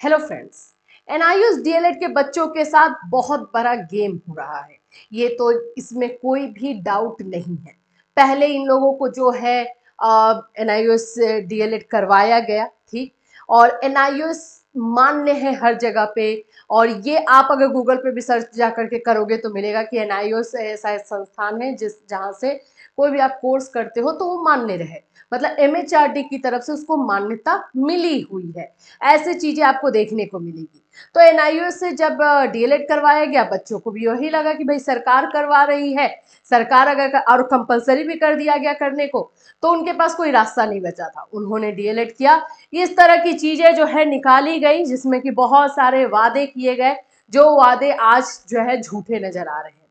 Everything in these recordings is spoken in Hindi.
हेलो फ्रेंड्स एनआईयूएस डीएलएड के बच्चों के साथ बहुत बड़ा गेम हो रहा है। ये तो इसमें कोई भी डाउट नहीं है। पहले इन लोगों को जो है एनआईयूएस डीएलएड करवाया गया, ठीक? और एनआईयूएस मान्य है हर जगह पे। और ये आप अगर गूगल पे भी सर्च जा करके करोगे तो मिलेगा कि एन आई ऐसा संस्थान है जिस, जहाँ से कोई भी आप कोर्स करते हो तो वो मान्य रहे। मतलब एमएचआरडी की तरफ़ से उसको मान्यता मिली हुई है। ऐसी चीज़ें आपको देखने को मिलेगी। तो एन से जब डीएलएड करवाया गया बच्चों को भी वही लगा कि भाई सरकार करवा रही है। सरकार अगर और कंपलसरी भी कर दिया गया करने को तो उनके पास कोई रास्ता नहीं बचा था। उन्होंने डीएलएड किया। इस तरह की चीज़ें जो है निकाली गई जिसमें कि बहुत सारे वादे किए गए जो वादे आज जो है झूठे नज़र आ रहे हैं।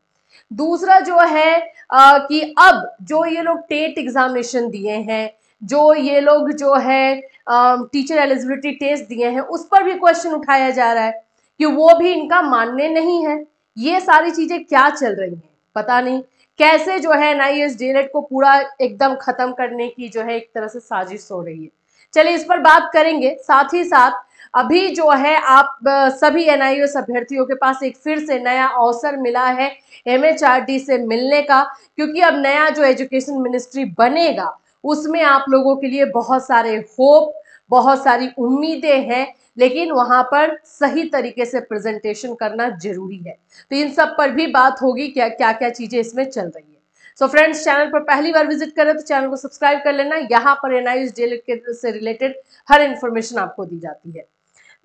दूसरा जो है आ, कि अब जो ये लोग टेट एग्जामिनेशन दिए हैं जो ये लोग जो है टीचर एलिजिबिलिटी टेस्ट दिए हैं, उस पर भी क्वेश्चन उठाया जा रहा है कि वो भी इनका मानने नहीं है। ये सारी चीज़ें क्या चल रही हैं? पता नहीं। कैसे जो है एन आई को पूरा एकदम खत्म करने की जो है एक तरह से साजिश हो रही है। चलिए, इस पर बात करेंगे। साथ ही साथ, अभी जो है आप सभी एन अभ्यर्थियों के पास एक फिर से नया अवसर मिला है एमएचआरडी से मिलने का, क्योंकि अब नया जो एजुकेशन मिनिस्ट्री बनेगा उसमें आप लोगों के लिए बहुत सारे होप, बहुत सारी उम्मीदें हैं, लेकिन वहाँ पर सही तरीके से प्रेजेंटेशन करना ज़रूरी है। तो इन सब पर भी बात होगी क्या क्या क्या चीज़ें इसमें चल रही है। सो फ्रेंड्स चैनल पर पहली बार विज़िट करें तो चैनल को सब्सक्राइब कर लेना। यहाँ पर एनआईएस डीएलएड से रिलेटेड हर इन्फॉर्मेशन आपको दी जाती है।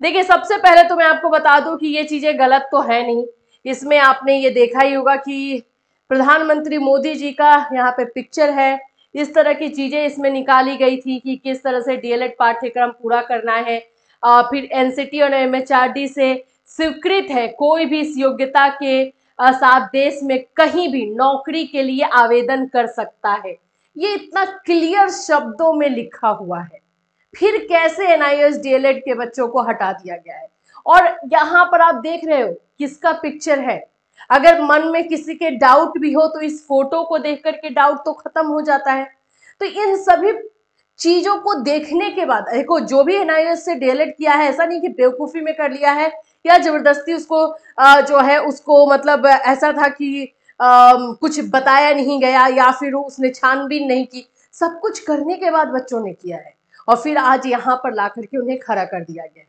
देखिए, सबसे पहले तो मैं आपको बता दूँ कि ये चीज़ें गलत तो है नहीं। इसमें आपने ये देखा ही होगा कि प्रधानमंत्री मोदी जी का यहाँ पे पिक्चर है। इस तरह की चीज़ें इसमें निकाली गई थी कि किस तरह से डीएलएड पाठ्यक्रम पूरा करना है। आ, फिर एनसीटी और एमएचआरडी से स्वीकृत है कोई भी इस योग्यता के साथ देश में कहीं भी नौकरी के लिए आवेदन कर सकता है। ये इतना क्लियर शब्दों में लिखा हुआ है। फिर कैसे एनआईएस डीएलएड के बच्चों को हटा दिया गया है? और यहाँ पर आप देख रहे हो किसका पिक्चर है? अगर मन में किसी के डाउट भी हो तो इस फ़ोटो को देख करके डाउट तो खत्म हो जाता है। तो इन सभी चीज़ों को देखने के बाद, देखो, जो भी एनआईएस से डीएलएड किया है, ऐसा नहीं कि बेवकूफ़ी में कर लिया है, या ज़बरदस्ती उसको जो है, उसको मतलब ऐसा था कि कुछ बताया नहीं गया, या फिर उसने छानबीन नहीं की। सब कुछ करने के बाद बच्चों ने किया है, और फिर आज यहाँ पर ला करके उन्हें खड़ा कर दिया गया है।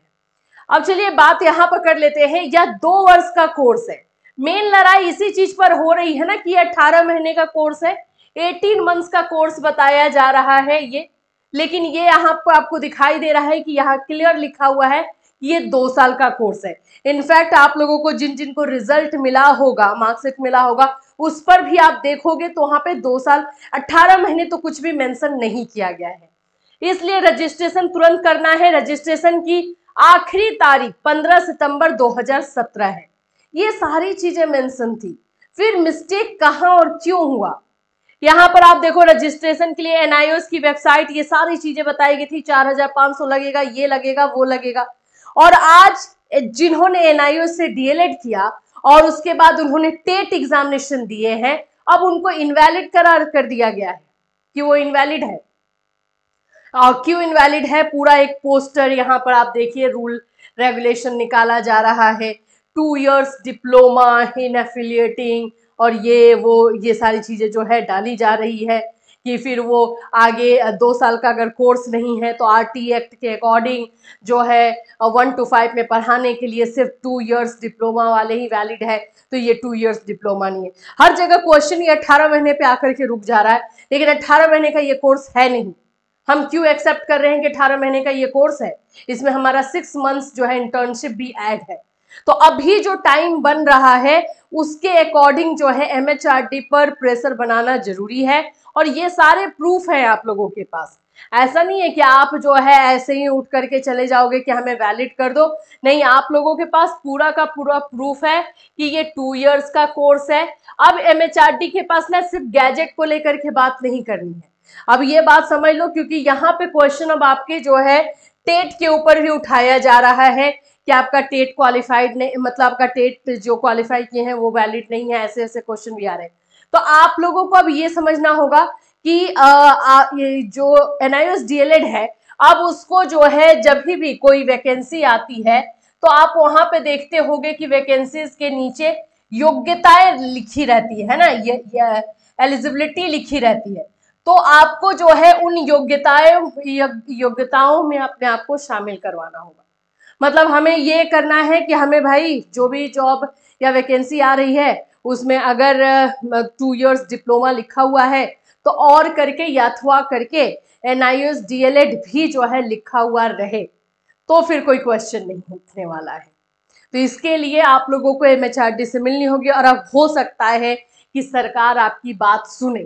अब चलिए बात यहाँ पर कर लेते हैं, यह दो वर्ष का कोर्स है। मेन लड़ाई इसी चीज़ पर हो रही है ना कि अठारह महीने का कोर्स है, एटीन मंथ्स का कोर्स बताया जा रहा है ये। लेकिन ये यहाँ पर आपको दिखाई दे रहा है कि यहाँ क्लियर लिखा हुआ है ये दो साल का कोर्स है। इनफैक्ट आप लोगों को जिन जिन को रिज़ल्ट मिला होगा मार्कशीट मिला होगा, उस पर भी आप देखोगे तो वहाँ पे दो साल अट्ठारह महीने तो कुछ भी मेंशन नहीं किया गया है। इसलिए रजिस्ट्रेशन तुरंत करना है। रजिस्ट्रेशन की आखिरी तारीख 15 सितंबर 2017 है। ये सारी चीज़ें मेंशन थी। फिर मिस्टेक कहाँ और क्यों हुआ? यहाँ पर आप देखो रजिस्ट्रेशन के लिए एनआईओस की वेबसाइट ये सारी चीज़ें बताई गई थी। 4500 लगेगा, ये लगेगा, वो लगेगा। और आज जिन्होंने एनआईओ से डीएलएड किया और उसके बाद उन्होंने टेट एग्जामिनेशन दिए हैं, अब उनको इनवैलिड करार कर दिया गया है कि वो इनवैलिड है। और क्यों इनवैलिड है? पूरा एक पोस्टर यहाँ पर आप देखिए रूल रेगुलेशन निकाला जा रहा है। Two years diploma in affiliating और ये वो, ये सारी चीज़ें जो है डाली जा रही है कि फिर वो आगे, दो साल का अगर कोर्स नहीं है तो आर टी एक्ट के अकॉर्डिंग जो है, वन टू फाइव में पढ़ाने के लिए सिर्फ़ टू इयर्स डिप्लोमा वाले ही वैलिड है तो ये टू इयर्स डिप्लोमा नहीं है। हर जगह क्वेश्चन ये अट्ठारह महीने पे आकर के रुक जा रहा है, लेकिन अट्ठारह महीने का ये कोर्स है नहीं। हम क्यों एक्सेप्ट कर रहे हैं कि अठारह महीने का ये कोर्स है? इसमें हमारा सिक्स मंथ्स जो है इंटर्नशिप भी ऐड है। तो अभी जो टाइम बन रहा है, उसके अकॉर्डिंग जो है एमएचआरडी पर प्रेशर बनाना ज़रूरी है और ये सारे प्रूफ हैं आप लोगों के पास। ऐसा नहीं है कि आप जो है ऐसे ही उठ करके चले जाओगे कि हमें वैलिड कर दो। नहीं, आप लोगों के पास पूरा का पूरा प्रूफ है कि ये टू इयर्स का कोर्स है। अब एमएचआरडी के पास ना सिर्फ़ गैजेट को लेकर के बात नहीं करनी है। अब ये बात समझ लो, क्योंकि यहाँ पे क्वेश्चन अब आपके जो है टेट के ऊपर भी उठाया जा रहा है कि आपका टेट क्वालिफाइड नहीं मतलब आपका टेट जो क्वालिफाई किए हैं वो वैलिड नहीं है ऐसे ऐसे क्वेश्चन भी आ रहे हैं। तो आप लोगों को अब ये समझना होगा कि आ, आ, ये जो एन आई है अब उसको जो है जब भी, कोई वैकेंसी आती है तो आप वहाँ पे देखते होंगे कि वैकेंसीज के नीचे योग्यताएँ लिखी रहती है ना? ये, ये एलिजिबिलिटी लिखी रहती है। तो आपको जो है उन योग्यताओं योग्यताओं में अपने आप को शामिल करवाना होगा। मतलब हमें ये करना है कि हमें भाई जो भी जॉब या वैकेंसी आ रही है उसमें अगर टू इयर्स डिप्लोमा लिखा हुआ है तो और करके या अथवा करके N I D El Ed भी जो है लिखा हुआ रहे तो फिर कोई क्वेश्चन नहीं उठने वाला है। तो इसके लिए आप लोगों को एम एच आर डी से मिलनी होगी और अब हो सकता है कि सरकार आपकी बात सुने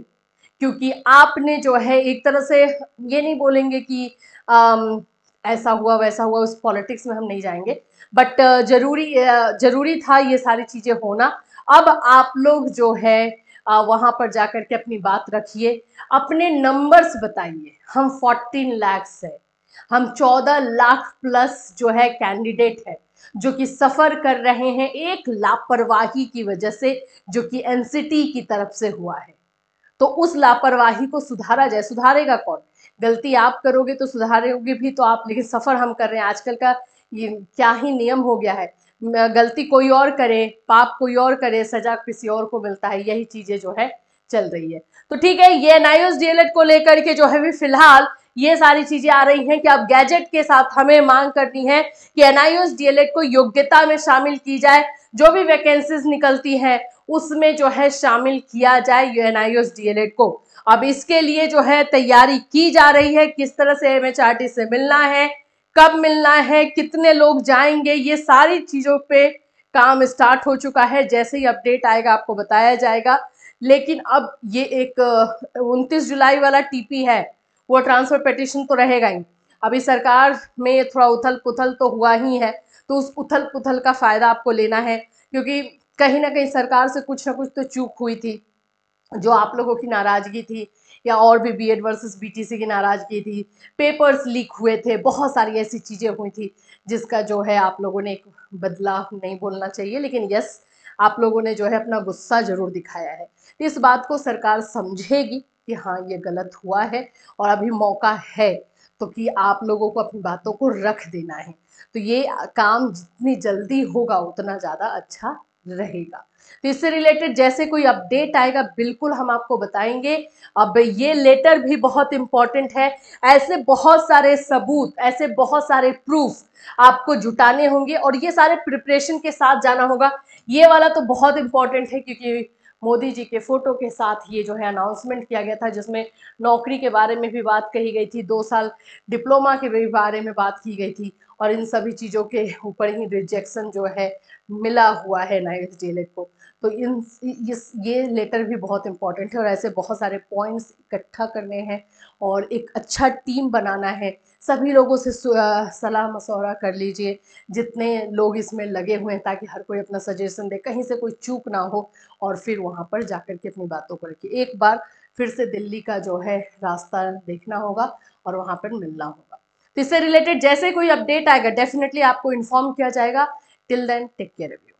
क्योंकि आपने जो है एक तरह से ये नहीं बोलेंगे कि आम, ऐसा हुआ, वैसा हुआ, उस पॉलिटिक्स में हम नहीं जाएँगे। बट ज़रूरी ज़रूरी था ये सारी चीज़ें होना। अब आप लोग जो है वहाँ पर जाकर के अपनी बात रखिए। अपने नंबर्स बताइए। हम 14 लैक्स है। हम 14 लाख प्लस जो है कैंडिडेट है, जो कि सफ़र कर रहे हैं एक लापरवाही की वजह से, जो कि एनसीटी की तरफ़ से हुआ है। तो उस लापरवाही को सुधारा जाए। सुधारेगा कौन? गलती आप करोगे तो सुधारोगे भी तो आप, लेकिन सफ़र हम कर रहे हैं। आजकल का ये क्या ही नियम हो गया है। गलती कोई और करे, पाप कोई और करे, सजा किसी और को मिलता है। यही चीज़ें जो है, चल रही है। तो ठीक है, ये एनआईओस डीएलएड को लेकर के जो है भी फ़िलहाल ये सारी चीज़ें आ रही हैं कि अब गैजेट के साथ हमें मांग करनी है कि एनआईओस डीएलएड को योग्यता में शामिल की जाए। जो भी वैकेंसीज निकलती हैं उसमें जो है शामिल किया जाए एनआईओस डीएलएड को। अब इसके लिए जो है तैयारी की जा रही है, किस तरह से एमएचआरटी से मिलना है, कब मिलना है, कितने लोग जाएँगे, ये सारी चीज़ों पे काम स्टार्ट हो चुका है। जैसे ही अपडेट आएगा, आपको बताया जाएगा। लेकिन अब ये एक उनतीस जुलाई वाला टीपी है, वो ट्रांसफ़र पिटिशन तो रहेगा ही। अभी सरकार में थोड़ा उथल पुथल तो हुआ ही है तो उस उथल पुथल का फ़ायदा आपको लेना है, क्योंकि कहीं ना कहीं सरकार से कुछ ना कुछ तो चूक हुई थी, जो आप लोगों की नाराज़गी थी, या और भी बी एड वर्सेस बीटीसी की नाराज़गी थी। पेपर्स लीक हुए थे, बहुत सारी ऐसी चीज़ें हुई थी, जिसका जो है आप लोगों ने एक बदला नहीं बोलना चाहिए, लेकिन यस आप लोगों ने जो है अपना गुस्सा ज़रूर दिखाया है। इस बात को सरकार समझेगी कि हाँ ये गलत हुआ है और अभी मौका है तो कि आप लोगों को अपनी बातों को रख देना है। तो ये काम जितनी जल्दी होगा, उतना ज़्यादा अच्छा रहेगा। तो इससे रिलेटेड जैसे कोई अपडेट आएगा, बिल्कुल हम आपको बताएँगे। अब ये लेटर भी बहुत इंपॉर्टेंट है। ऐसे बहुत सारे सबूत, ऐसे बहुत सारे प्रूफ आपको जुटाने होंगे और ये सारे प्रिपरेशन के साथ जाना होगा। ये वाला तो बहुत इंपॉर्टेंट है क्योंकि मोदी जी के फ़ोटो के साथ ये जो है अनाउंसमेंट किया गया था, जिसमें नौकरी के बारे में भी बात कही गई थी, दो साल डिप्लोमा के भी बारे में बात की गई थी, और इन सभी चीज़ों के ऊपर ही रिजेक्शन जो है मिला हुआ है नाइस डीएलएड को। तो इन इस, ये लेटर भी बहुत इंपॉर्टेंट है और ऐसे बहुत सारे पॉइंट्स इकट्ठा करने हैं और एक अच्छा टीम बनाना है। सभी लोगों से सलाह मशवरा कर लीजिए। जितने लोग इसमें लगे हुए हैं ताकि हर कोई अपना सजेशन दे, कहीं से कोई चूक ना हो और फिर वहाँ पर जा कर के अपनी बातों को रखिए। एक बार फिर से दिल्ली का जो है रास्ता देखना होगा और वहाँ पर मिलना होगा। तो इससे रिलेटेड जैसे कोई अपडेट आएगा डेफिनेटली आपको इन्फॉर्म किया जाएगा। Till then take care you